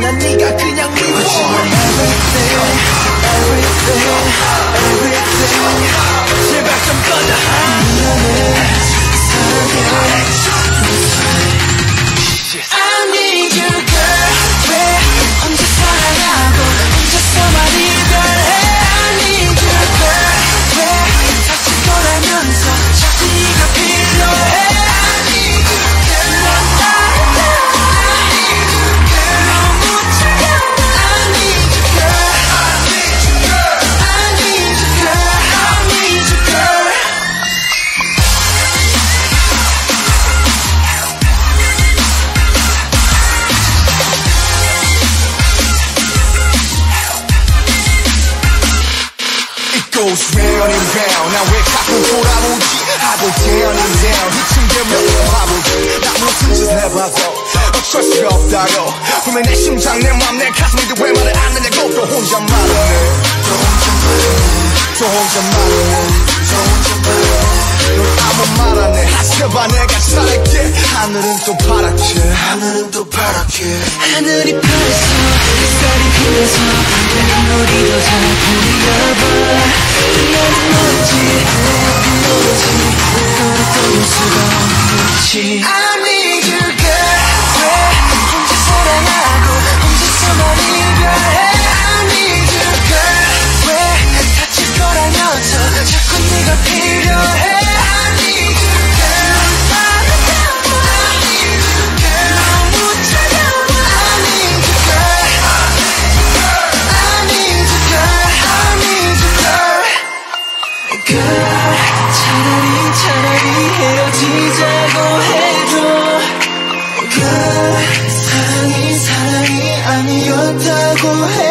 난 네가 그냥 미워 goes round and round 나왜 자꾸 돌아오지? 하고 down and down 이쯤 되면 바보지. 나 무슨 짓을 해봐도 어쩔 수가 없다고. 분명 내 심장 내맘내 가슴인데 왜 말을 안 하냐고. 또 혼자 말하네. 또 혼자 말하네. 또 혼자 말하네. 또 혼자 말하네. 넌 아무 말 안해 하셔봐 내가 잘할게. 하늘은 또 파랗게. 하늘은 또 파랗게. 하늘이 파래서 햇살이 피어서 내 눈물이 더 잘 없지 I 헤어지자고 해줘 girl 사랑이 사랑이 아니었다고 해